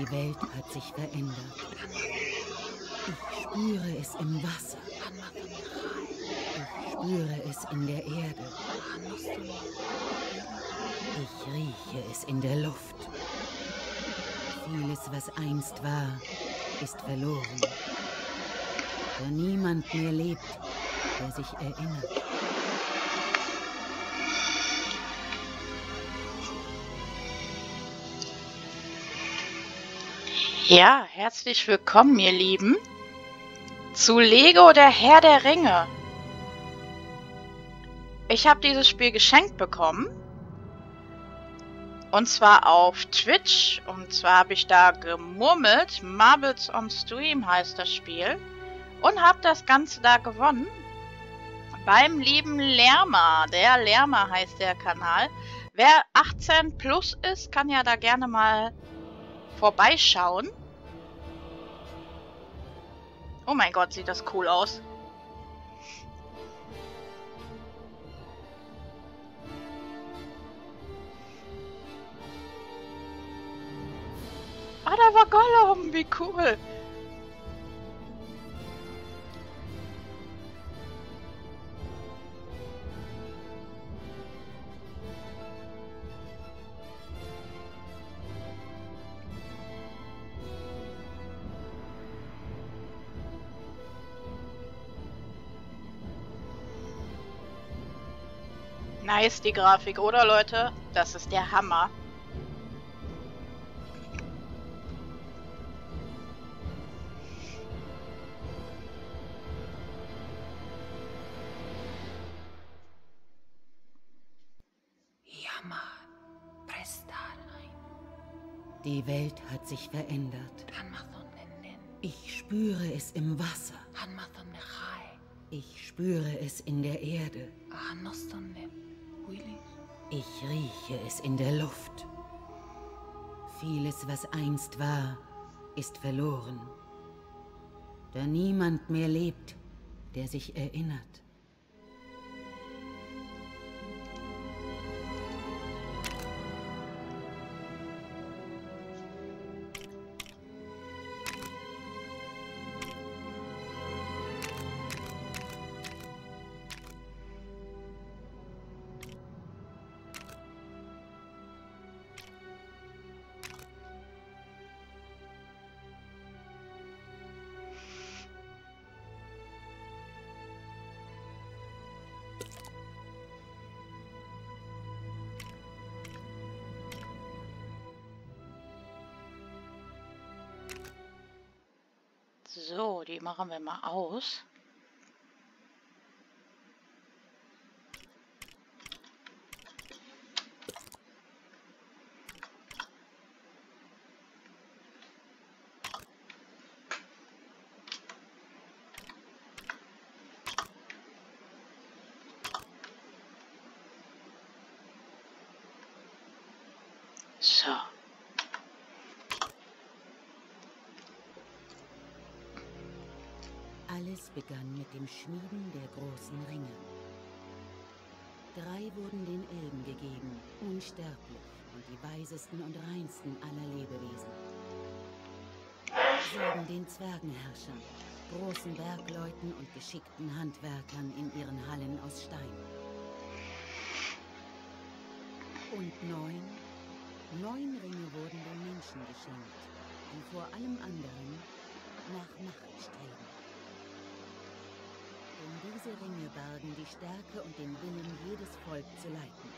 Die Welt hat sich verändert. Ich spüre es im Wasser. Ich spüre es in der Erde. Ich rieche es in der Luft. Vieles, was einst war, ist verloren. Da niemand mehr lebt, der sich erinnert. Ja, herzlich willkommen, ihr Lieben, zu Lego der Herr der Ringe. Ich habe dieses Spiel geschenkt bekommen. Und zwar auf Twitch. Und zwar habe ich da gemurmelt. Marbles on Stream heißt das Spiel. Und habe das Ganze da gewonnen. Beim lieben Lerma. Der Lerma heißt der Kanal. Wer 18 plus ist, kann ja da gerne mal vorbeischauen. Oh mein Gott, sieht das cool aus. Ah, da war Gollum, wie cool. Nice, die Grafik, oder Leute? Das ist der Hammer. Die Welt hat sich verändert. Ich spüre es im Wasser. Ich spüre es in der Erde. Ich rieche es in der Luft. Vieles, was einst war, ist verloren. Da niemand mehr lebt, der sich erinnert. So, die machen wir mal aus. So. Alles begann mit dem Schmieden der großen Ringe. Drei wurden den Elben gegeben, unsterblich und die weisesten und reinsten aller Lebewesen. Sieben den Zwergenherrschern, großen Bergleuten und geschickten Handwerkern in ihren Hallen aus Stein. Und neun, neun Ringe wurden den Menschen geschenkt, die vor allem anderen nach Macht streben. Denn diese Ringe bargen die Stärke und den Willen jedes Volk zu leiten.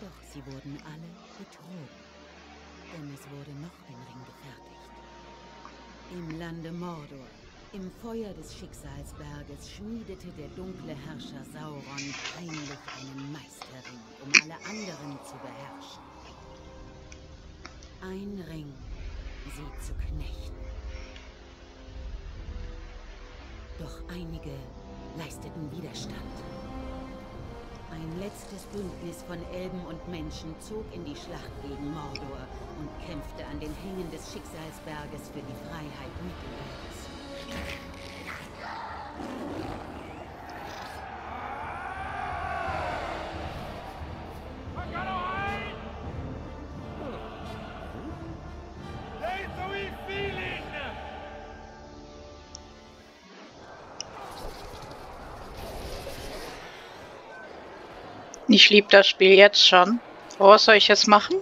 Doch sie wurden alle betrogen, denn es wurde noch ein Ring gefertigt. Im Lande Mordor, im Feuer des Schicksalsberges, schmiedete der dunkle Herrscher Sauron heimlich einen Meisterring, um alle anderen zu beherrschen. Ein Ring, sie zu knechten. Doch einige leisteten Widerstand. Ein letztes Bündnis von Elben und Menschen zog in die Schlacht gegen Mordor und kämpfte an den Hängen des Schicksalsberges für die Freiheit Mittelerde. Ich liebe das Spiel jetzt schon. Was soll ich jetzt machen?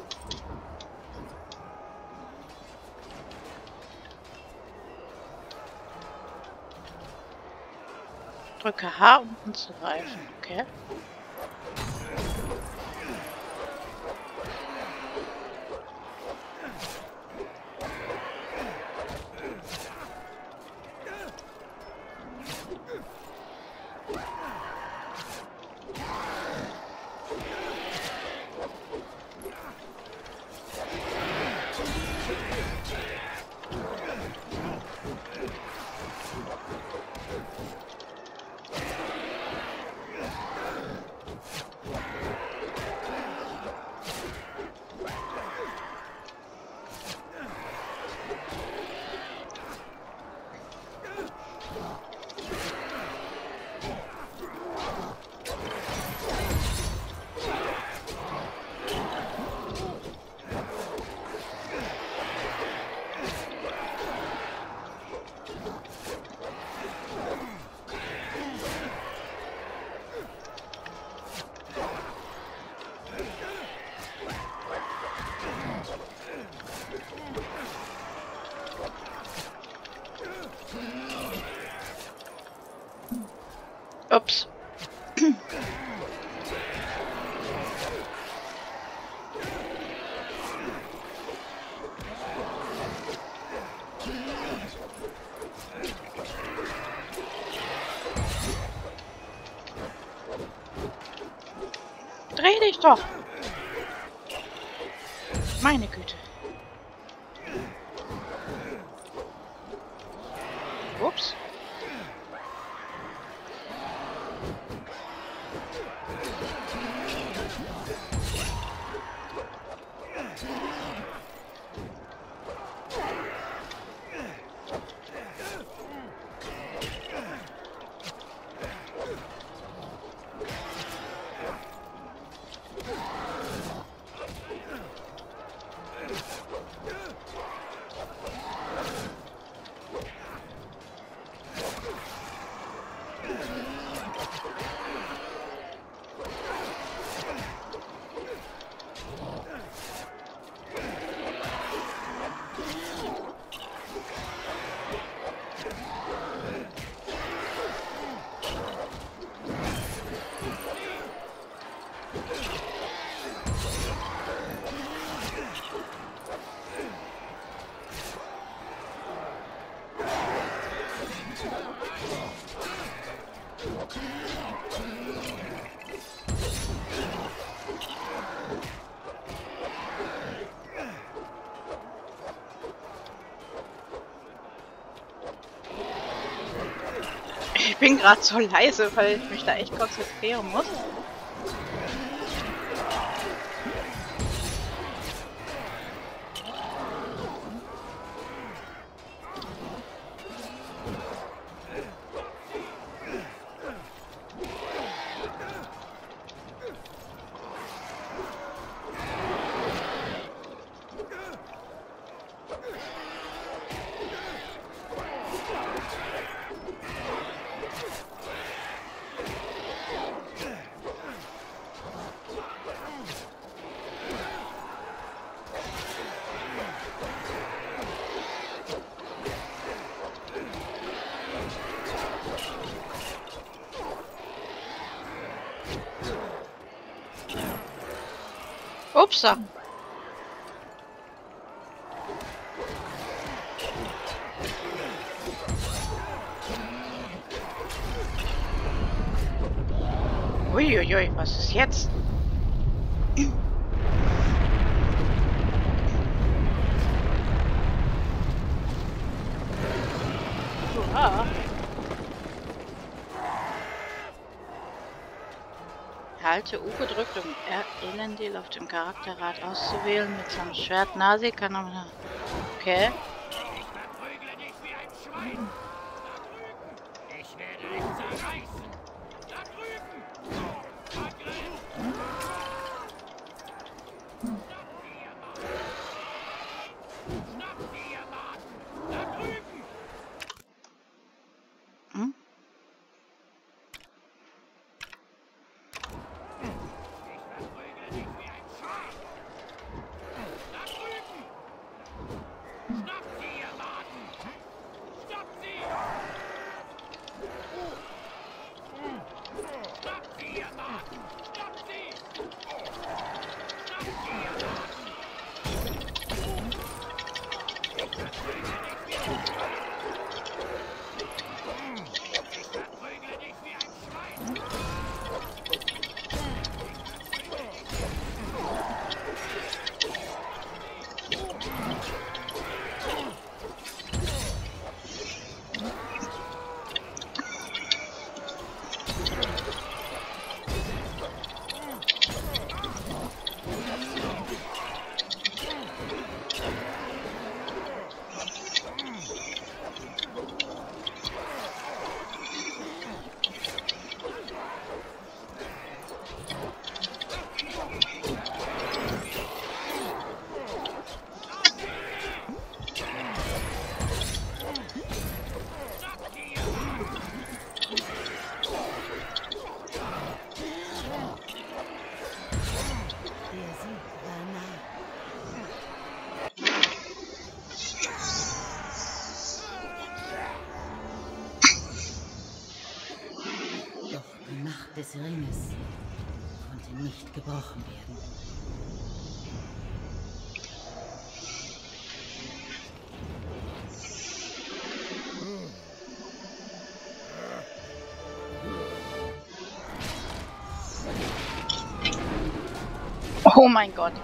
Doch. Meine Güte. Ups. Bin gerade so leise, weil ich mich da echt konzentrieren muss. Upsa. Uiuiui, was ist jetzt? Uha. Halte U gedrückt, um Elendil auf dem Charakterrad auszuwählen. Mit seinem Schwert Nasi kann er... Okay. Oh mein Gott.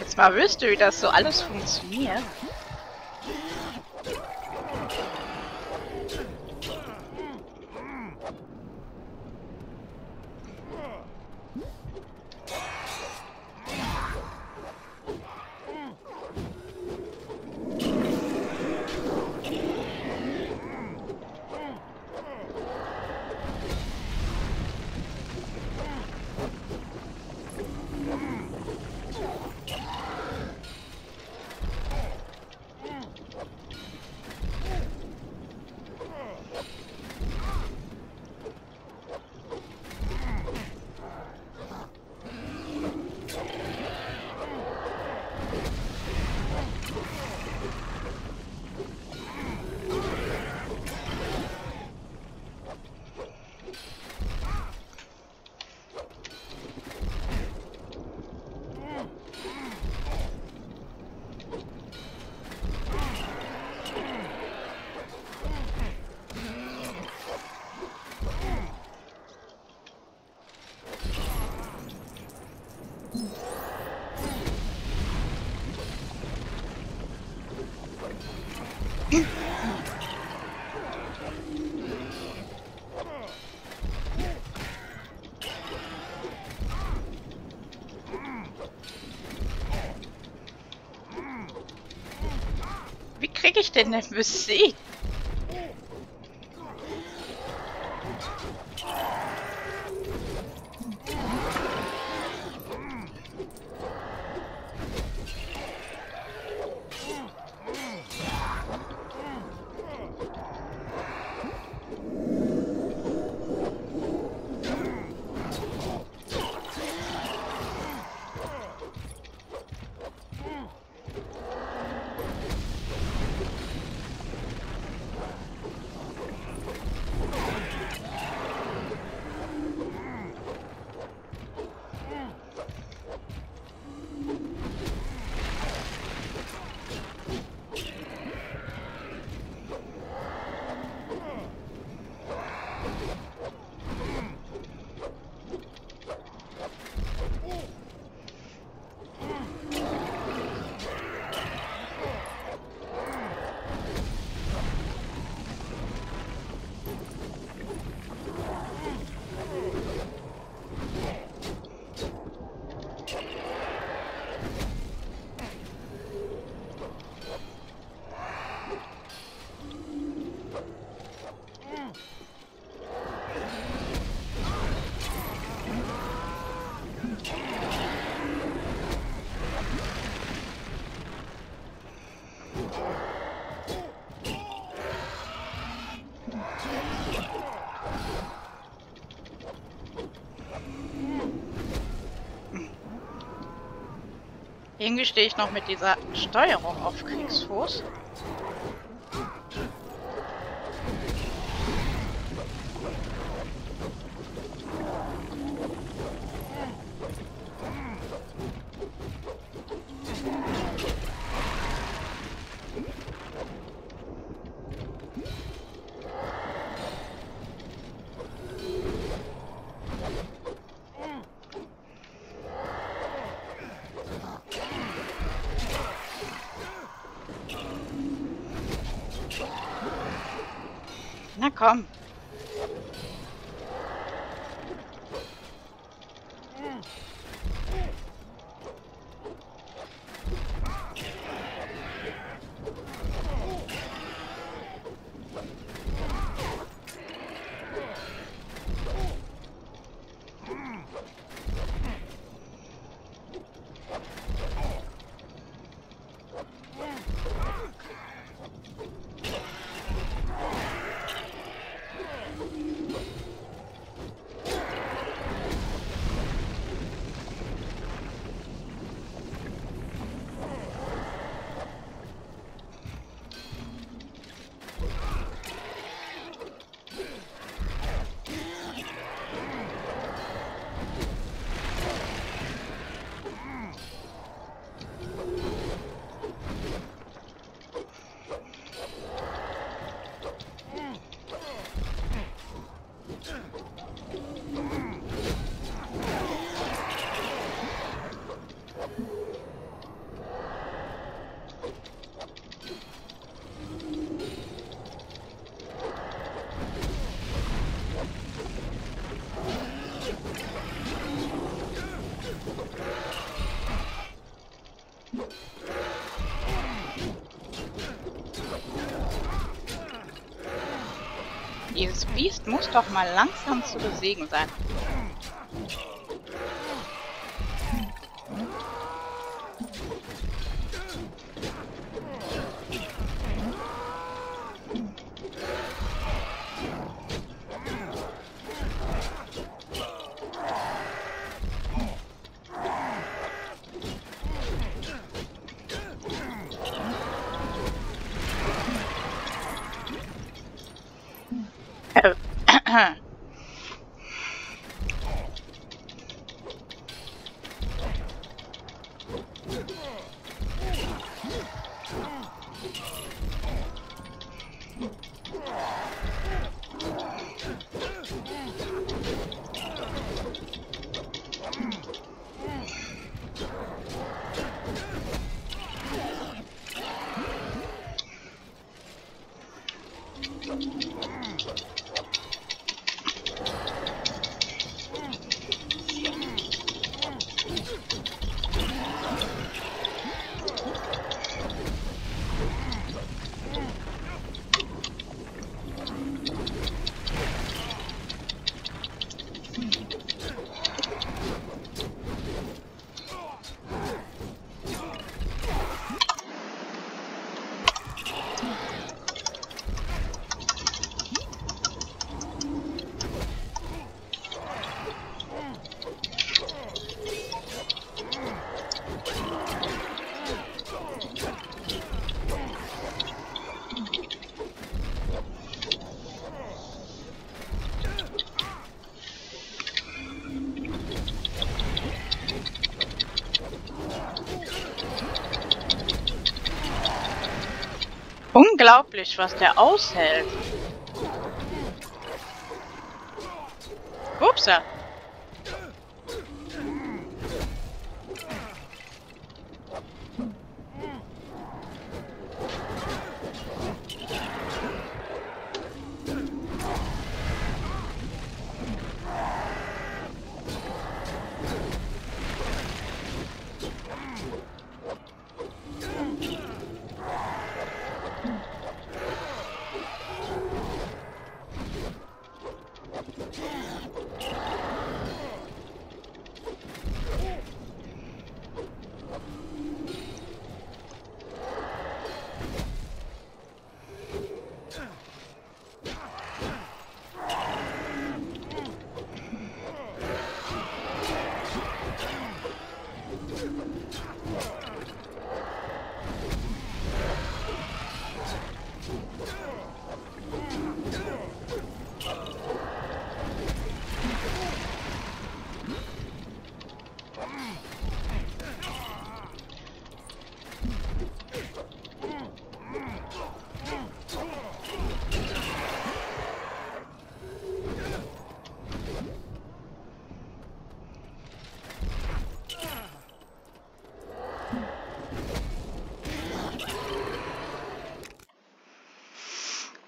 Jetzt mal wüsste, wie das so alles funktioniert. Ich denn den besiegt? Irgendwie stehe ich noch mit dieser Steuerung auf Kriegsfuß. Na komm. Dieses Biest muss doch mal langsam zu besiegen sein. Unglaublich, was der aushält. Upsa.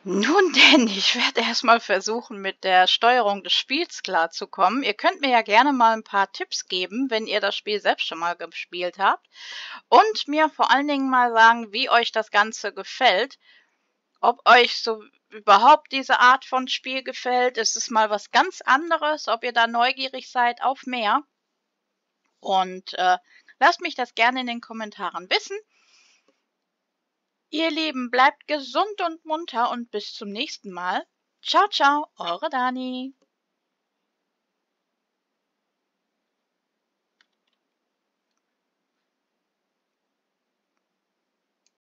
Nun denn, ich werde erstmal versuchen, mit der Steuerung des Spiels klarzukommen. Ihr könnt mir ja gerne mal ein paar Tipps geben, wenn ihr das Spiel selbst schon mal gespielt habt. Und mir vor allen Dingen mal sagen, wie euch das Ganze gefällt. Ob euch so überhaupt diese Art von Spiel gefällt. Ist es mal was ganz anderes, ob ihr da neugierig seid auf mehr. Und äh, lasst mich das gerne in den Kommentaren wissen. Ihr Lieben, bleibt gesund und munter und bis zum nächsten Mal. Ciao, ciao, eure Dani.